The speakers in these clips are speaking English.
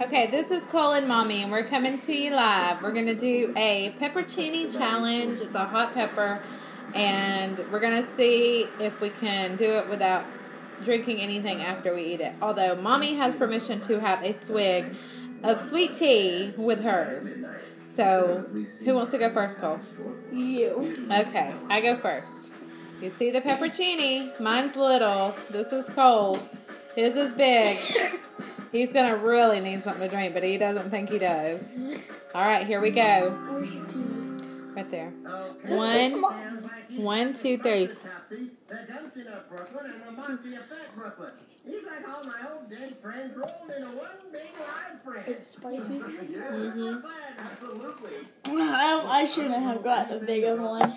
Okay, this is Cole and Mommy, and we're coming to you live. We're gonna do a peppercini challenge. It's a hot pepper, and we're gonna see if we can do it without drinking anything after we eat it. Although Mommy has permission to have a swig of sweet tea with hers. So, who wants to go first, Cole? You. Okay, I go first. You see the peppercini? Mine's little. This is Cole's. His is big. He's gonna really need something to drink, but he doesn't think he does. All right, here we go. Where's your tea? Right there. This One, one. one, two, three. The Dunkin' of Brooklyn and the Mafia Fat Brooklyn. He's like all my old dead friends rolled into one big live friend. Is it spicy? Mm-hmm. Absolutely. I, I shouldn't have got a bigger one.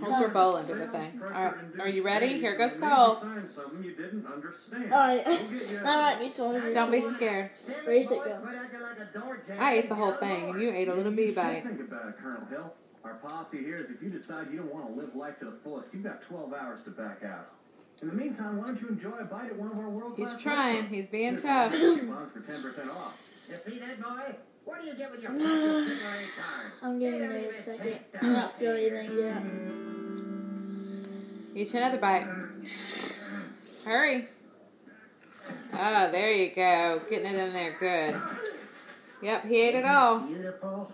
Hold your bowl under the thing. All right, are you ready? Here goes Cole. Something you didn't understand. Uh, Alright. that might be some Don't be scared. Where's it go? I ate the whole thing, and you ate a little bitty bite. Think about it, Colonel Hill. Our policy here is if you decide you don't want to live life to the fullest, you've got 12 hours to back out. In the meantime, why don't you enjoy a bite at one of our world He's trying. He's being tough. For 10% off. You boy? What do you get with your Temporary? I'm giving it a second. I'm not feeling anything yet. Each another bite. Hurry. Oh, there you go. Getting it in there good. Yep, he ate it all. Beautiful.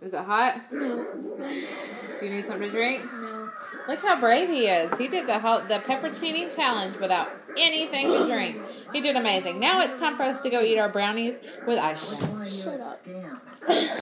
Is it hot? No. Do You need something to drink? No. Look how brave he is. He did the whole, the peppercini challenge without anything to drink. He did amazing. Now it's time for us to go eat our brownies with ice cream. Shut up.